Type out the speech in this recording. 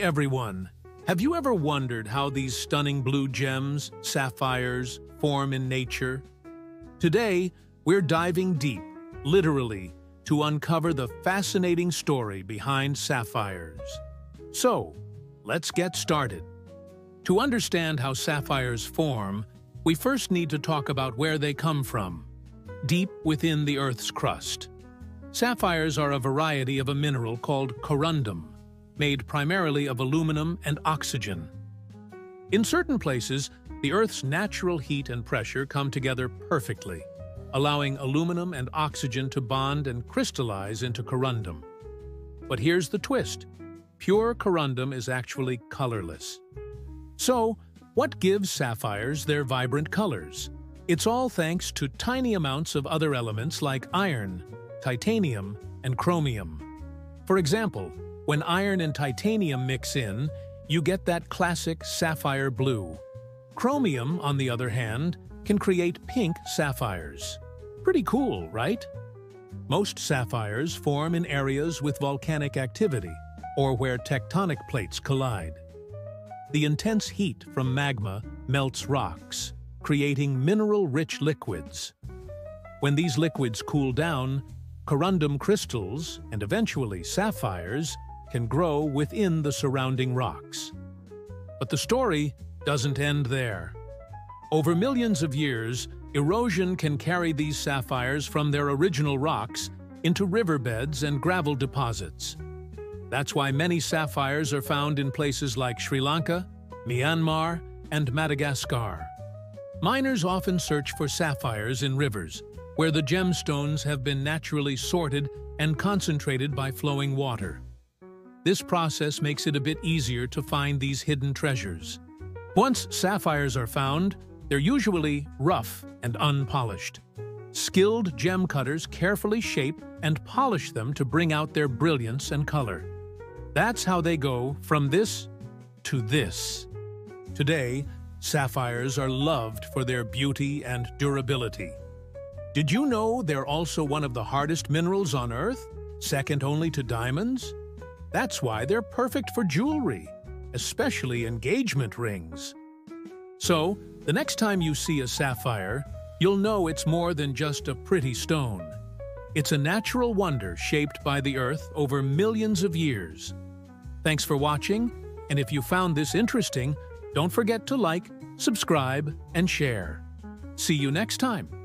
Everyone! Have you ever wondered how these stunning blue gems, sapphires, form in nature? Today, we're diving deep, literally, to uncover the fascinating story behind sapphires. So, let's get started. To understand how sapphires form, we first need to talk about where they come from, deep within the Earth's crust. Sapphires are a variety of a mineral called corundum, made primarily of aluminum and oxygen. In certain places, the Earth's natural heat and pressure come together perfectly, allowing aluminum and oxygen to bond and crystallize into corundum. But here's the twist. Pure corundum is actually colorless. So, what gives sapphires their vibrant colors? It's all thanks to tiny amounts of other elements like iron, titanium, and chromium. For example, when iron and titanium mix in, you get that classic sapphire blue. Chromium, on the other hand, can create pink sapphires. Pretty cool, right? Most sapphires form in areas with volcanic activity, or where tectonic plates collide. The intense heat from magma melts rocks, creating mineral-rich liquids. When these liquids cool down, corundum crystals, and eventually sapphires, can grow within the surrounding rocks. But the story doesn't end there. Over millions of years, erosion can carry these sapphires from their original rocks into riverbeds and gravel deposits. That's why many sapphires are found in places like Sri Lanka, Myanmar, and Madagascar. Miners often search for sapphires in rivers, where the gemstones have been naturally sorted and concentrated by flowing water. This process makes it a bit easier to find these hidden treasures. Once sapphires are found, they're usually rough and unpolished. Skilled gem cutters carefully shape and polish them to bring out their brilliance and color. That's how they go from this to this. Today, sapphires are loved for their beauty and durability. Did you know they're also one of the hardest minerals on Earth, second only to diamonds? That's why they're perfect for jewelry, especially engagement rings. So, the next time you see a sapphire, you'll know it's more than just a pretty stone. It's a natural wonder shaped by the Earth over millions of years. Thanks for watching, and if you found this interesting, don't forget to like, subscribe, and share. See you next time.